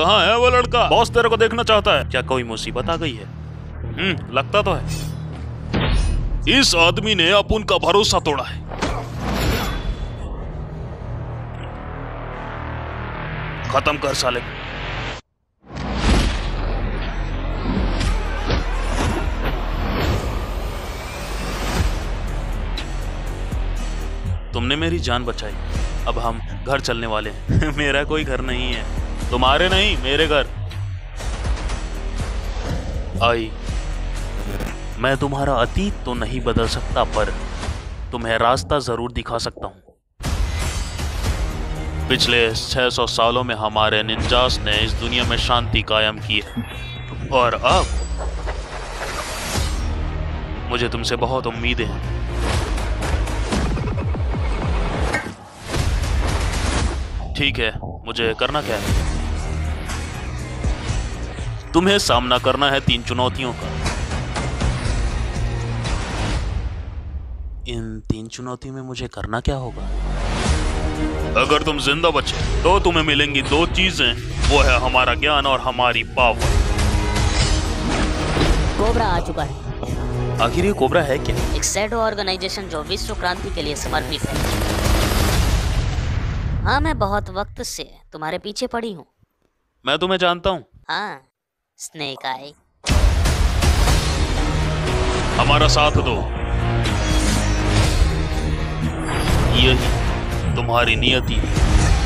कहाँ है वो लड़का? बॉस तेरे को देखना चाहता है। क्या कोई मुसीबत आ गई है? हम्म लगता तो है। इस आदमी ने अपुन का भरोसा तोड़ा है। खत्म कर साले। तुमने मेरी जान बचाई। अब हम घर चलने वाले हैं। मेरा कोई घर नहीं है। तुम्हारे नहीं, मेरे घर। आई, मैं तुम्हारा अतीत तो नहीं बदल सकता, पर तुम्हें रास्ता ज़रूर दिखा सकता हूँ। पिछले 600 सालों में हमारे निंजास ने इस दुनिया में शांति कायम की है। और अब मुझे तुमसे बहुत उम्मीदें हैं। ठीक है, मुझे करना क्या है? तुम्हें सामना करना है तीन चुनौतियों का। इन तीन चुनौतियों में मुझे करना क्या होगा? अगर तुम ज़िंदा बचे तो तुम्हें मिलेंगी दो चीज़ें। वो है हमारा ज्ञान और हमारी पावर। कोबरा आ चुका है। आखिर ये कोबरा है क्या? एक सैडो ऑर्गेनाइजेशन जो विश्व क्रांति के लिए समर्पित है। हाँ मैं बहुत वक्त से तुम्हारे पीछे पड़ी हूँ। मैं तुम्हें जानता हूँ। हाँ। स्नेक आए हमारा साथ दो। यही तुम्हारी नियति। है